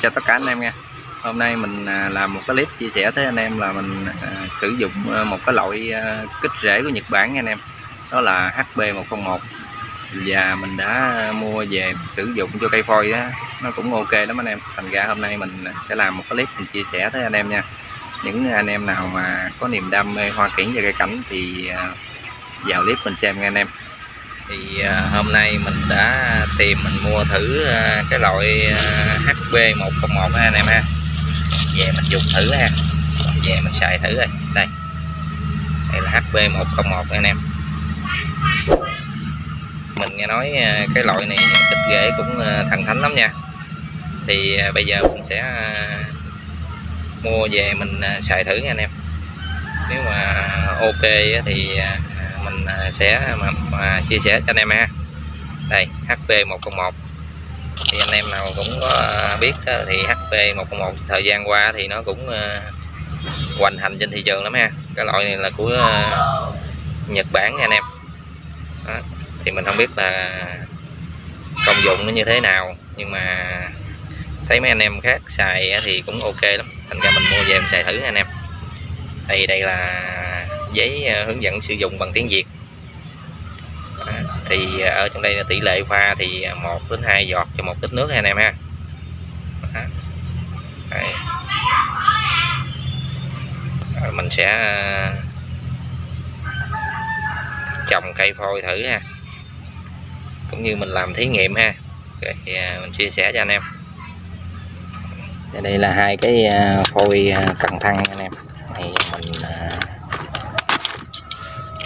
chào tất cả anh em nha. Hôm nay mình à, làm một cái clip chia sẻ tới anh em là mình à, sử dụng à, một cái loại kích rễ của Nhật Bản nha anh em. Đó là HB101 và mình đã mua về sử dụng cho cây phôi á. Nó cũng ok lắm anh em. Thành ra hôm nay mình sẽ làm một cái clip mình chia sẻ tới anh em nha. Những anh em nào mà có niềm đam mê hoa kiển và cây cảnh thì vào clip mình xem nha anh em thì à, hôm nay mình đã tìm mình mua thử à, cái loại à, HB101 ha anh em ha. Về mình dùng thử ha. Về mình xài thử rồi đây. Đây là HB101 anh em. Mình nghe nói cái loại này kích rễ cũng thần thánh lắm nha. Thì bây giờ mình sẽ mua về mình xài thử nha anh em. Nếu mà ok thì mình à, sẽ mà, mà chia sẻ cho anh em ha. Đây HP101 thì anh em nào cũng có à, biết thì HP101 thời gian qua thì nó cũng à, hoành hành trên thị trường lắm ha. Cái loại này là của Nhật Bản nha anh em. Đó. thì mình không biết là công dụng nó như thế nào nhưng mà thấy mấy anh em khác xài thì cũng ok lắm. Thành ra mình mua về mình xài thử anh em. Đây đây là giấy à, hướng dẫn sử dụng bằng tiếng Việt. À, thì à, ở trong đây là tỷ lệ pha thì à, 1 đến 2 giọt cho một lít nước anh em ha. Đây. Rồi mình sẽ trồng cây phôi thử ha. Cũng như mình làm thí nghiệm ha. Rồi mình chia sẻ cho anh em. Đây là hai cái phôi cần thăng anh em. Thì mình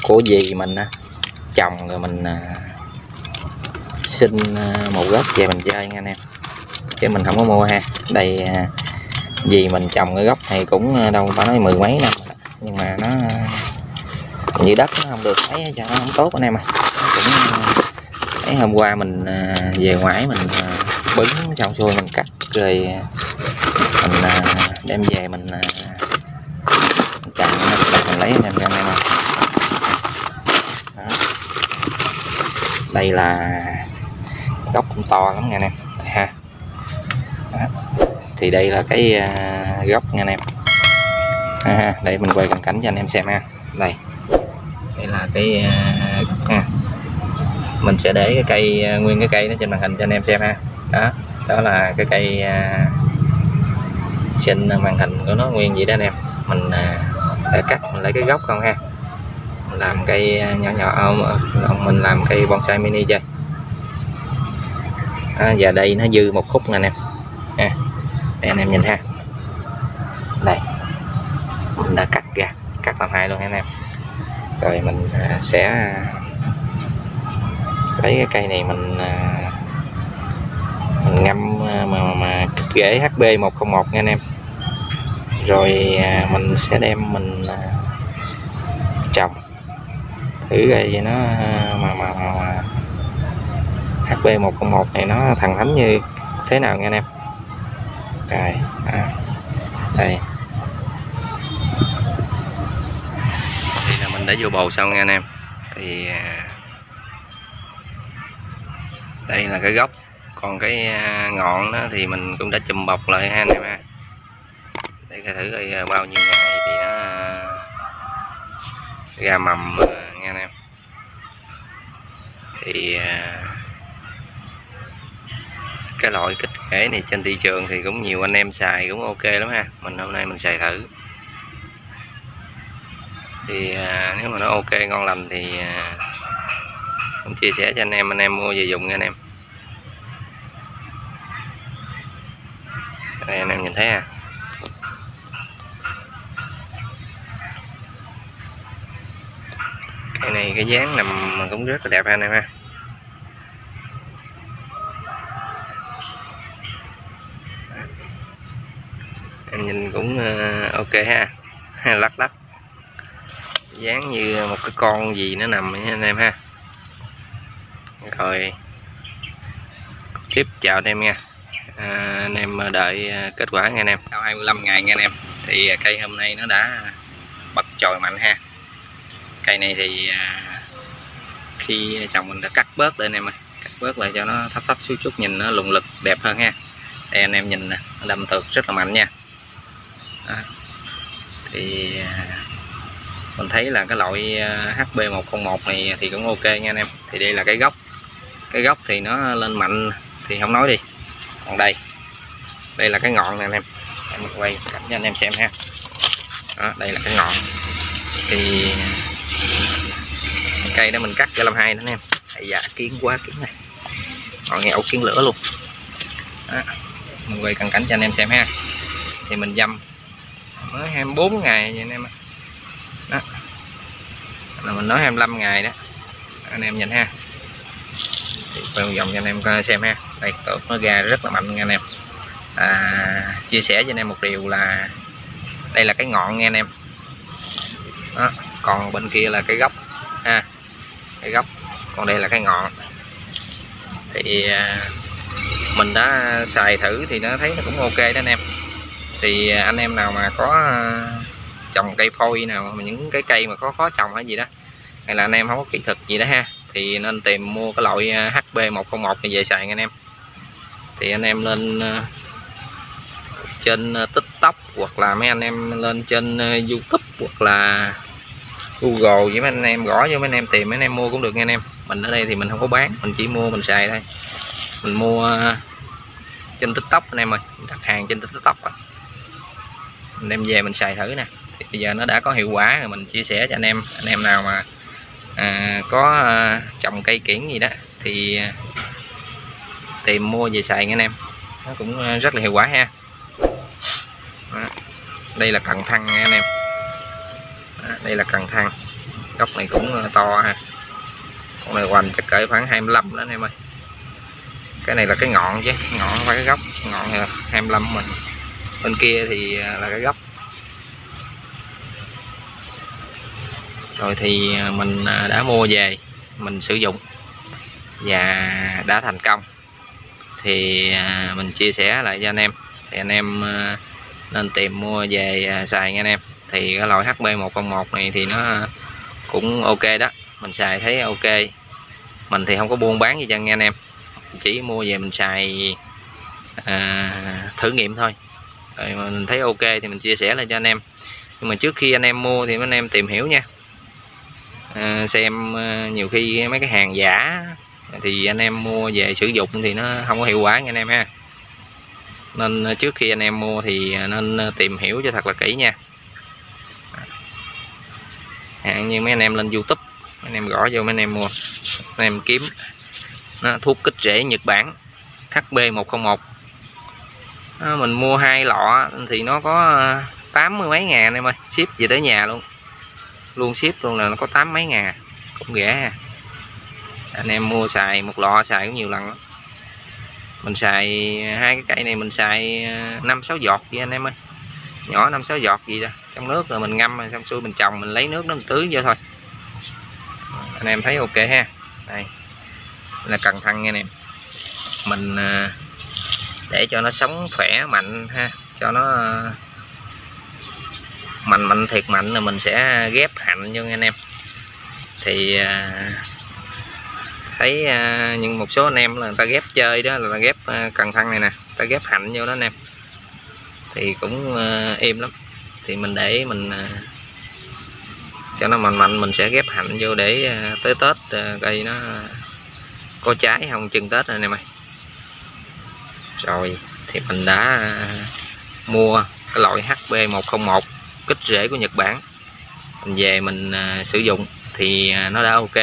của gì mình á trồng rồi mình à, xin à, một gốc về mình chơi nha anh em. Chứ mình không có mua ha. Đây à, dì mình trồng cái gốc này cũng đâu phải nói mười mấy năm nhưng mà nó như đất nó không được thấy cho nó không tốt anh em à cũng thấy hôm qua mình về ngoài mình bứng xong xuôi mình cắt rồi mình đem về mình à, mình mình lấy anh em cho anh em à Đó đây là gốc cũng to lắm nha anh em ha. Đó. thì đây là cái à, gốc nha anh em ha, đây mình quay cận cảnh cho anh em xem ha. Đây. Đây là cái à, gốc ha. Mình sẽ để cái cây à, nguyên cái cây nó trên màn hình cho anh em xem ha. Đó đó là cái cây à, trên màn hình của nó nguyên vậy đó anh em. Mình à, để cắt mình lấy cái gốc không ha làm cây à, nhỏ nhỏ ông ờ, mình làm cây bonsai mini chơi à, và đây nó dư một khúc nè anh em. À, để anh em nhìn ha. Đây. Mình đã cắt ra cắt làm hai luôn anh em. Rồi mình à, sẽ à, lấy cái cây này mình mình ngâm mà, mà, mà kích HB 101 nha anh em. Rồi mình sẽ đem mình trồng thử coi nó ờ, mà mà, mà, mà. HP 101 này nó thằng thánh như thế nào nha anh em? Rồi à, đây. Đây là mình đã vô bầu xong nha anh em. Thì à, đây là cái gốc còn cái à, ngọn đó thì mình cũng đã chùm bọc lại ha anh em ha. Để coi thử coi à, bao nhiêu ngày thì nó ra mầm à, nha anh em thì à, cái loại kích rễ này trên thị trường thì cũng nhiều anh em xài cũng ok lắm ha. Mình hôm nay mình xài thử. Thì à, nếu mà nó ok ngon lành thì à, cũng chia sẻ cho anh em anh em mua về dùng nha anh em. Đây anh em nhìn thấy à cái này cái dáng nằm cũng rất là đẹp anh em ha. Anh nhìn cũng ờ, ok ha. Lắc lắc. Dáng như một cái con gì nó nằm nha anh em ha. Rồi. Tiếp chào anh em nha. À, anh em ờ, đợi ờ, kết quả nha anh em. Sau 25 ngày nha anh em thì cây hôm nay nó đã bật chồi mạnh ha cây này thì à, khi trồng mình đã cắt bớt lên em ơi cắt bớt lại cho nó thấp thấp chút chút nhìn nó lùng lực đẹp hơn ha. Đây anh em nhìn nè đâm thực rất là mạnh nha. Đó. thì à, mình thấy là cái loại à, HB101 này thì cũng ok nha anh em. Thì đây là cái gốc. Cái gốc thì nó lên mạnh thì không nói đi. Còn đây đây là cái ngọn nè anh em. Em quay cảnh cho anh em xem ha. Đó, đây là cái ngọn. Thì cây đó mình cắt cho làm hai đó anh em. Ây dạ kiến quá kiến này. Ngọn nghèo kiến lửa luôn. Đó. mình quay cận cảnh cho anh em xem ha. Thì mình dâm mới 24 ngày nha anh em đó. Là mình nói 25 ngày đó. Anh em nhìn ha. Quay vòng cho anh em xem ha. Đây tốt nó ra rất là mạnh nha anh em. À, chia sẻ cho anh em một điều là đây là cái ngọn nha anh em. Đó còn bên kia là cái gốc ha, cái gốc còn đây là cái ngọn. Thì à, mình đã xài thử thì nó thấy nó cũng ok đó anh em. Thì à, anh em nào mà có à, trồng cây phôi nào những cái cây mà có khó trồng hay gì đó, hay là anh em không có kỹ thuật gì đó ha, thì nên tìm mua cái loại HB101 này về xài anh em. Thì anh em lên trên tiktok hoặc là mấy anh em lên trên youtube hoặc là google với mấy anh em gõ cho mấy anh em tìm mấy anh em mua cũng được nha anh em. Mình ở đây thì mình không có bán mình chỉ mua mình xài thôi. Mình mua ờ, trên tiktok anh em ơi đặt hàng trên tiktok à. mình đem về mình xài thử nè. Thì bây giờ nó đã có hiệu quả rồi mình chia sẻ cho anh em anh em nào mà à, có à, trồng cây kiển gì đó thì à, tìm mua về xài nha anh em. Nó cũng rất là hiệu quả ha. Đó. đây là cần thăng nha anh em. À, đây là cần thăng. Gốc này cũng ờ, to ha. Con này hoành chắc cỡ khoảng 25 đó anh em ơi. Cái này là cái ngọn chứ, ngọn không phải cái gốc ngọn là 25 mình. Bên kia thì ờ, là cái gốc rồi thì ờ, mình đã mua về, mình sử dụng và đã thành công. Thì mình chia sẻ lại cho anh em. Thì anh em nên tìm mua về à, xài nha anh em. Thì cái loại HB101 này thì nó cũng ok đó. Mình xài thấy ok. Mình thì không có buôn bán gì cho nghe anh em. Chỉ mua về mình xài à, thử nghiệm thôi. Rồi mình thấy ok thì mình chia sẻ lại cho anh em. Nhưng mà trước khi anh em mua thì anh em tìm hiểu nha. À, xem à, nhiều khi mấy cái hàng giả thì anh em mua về sử dụng thì nó không có hiệu quả nha anh em ha nên ờ, trước khi anh em mua thì ờ, nên ờ, tìm hiểu cho thật là kỹ nha. Hạn như mấy anh em lên youtube anh em gõ vô mấy anh em mua anh em kiếm. Nó, thuốc kích rễ Nhật Bản HB101 à, mình mua hai lọ thì nó có tám mươi mấy ngàn em ơi ship về tới nhà luôn. Luôn ship luôn là nó có tám mấy ngàn cũng rẻ anh em mua xài một lọ xài cũng nhiều lần lắm mình xài hai cái cây này mình xài ờ, năm sáu giọt vậy anh em ơi. Nhỏ năm sáu giọt gì đó. Trong nước rồi mình ngâm rồi xong xuôi mình trồng, mình lấy nước nó tưới vô thôi. Anh em thấy ok ha? Đây. Là cần thăng nha anh em. Mình ờ, để cho nó sống khỏe, mạnh ha. Cho nó ờ, mạnh mạnh, thiệt mạnh là mình sẽ ghép hạnh cho anh em. Thì à, thấy nhưng một số anh em là người ta ghép chơi đó là ghép à, cần thăng này nè ta ghép hạnh vô đó anh em. Thì cũng à, êm lắm. Thì mình để mình à, cho nó mạnh mạnh mình sẽ ghép hạnh vô để tới tết cây nó có trái không chừng tết anh em ơi rồi thì mình đã mua cái loại HB101 kích rễ của Nhật Bản. Mình về mình uh, sử dụng thì à, nó đã ok.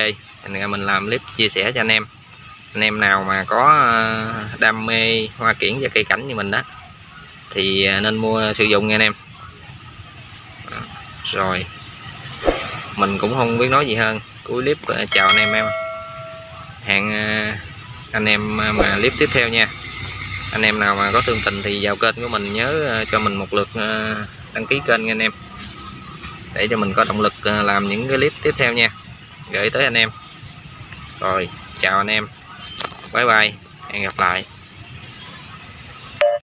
Thành ra mình làm clip chia sẻ cho anh em. Anh em nào mà có à, đam mê hoa kiển và cây cảnh như mình đó, thì à, nên mua, sử dụng nha anh em. Rồi. Mình cũng không biết nói gì hơn. Cuối clip chào anh em em. Hẹn anh em mà clip tiếp theo nha. Anh em nào mà có thương tình thì vào kênh của mình nhớ cho mình một lượt đăng ký kênh nha anh em để cho mình có động lực à, làm những cái clip tiếp theo nha. Gửi tới anh em. Rồi, chào anh em. Bye bye. Hẹn gặp lại.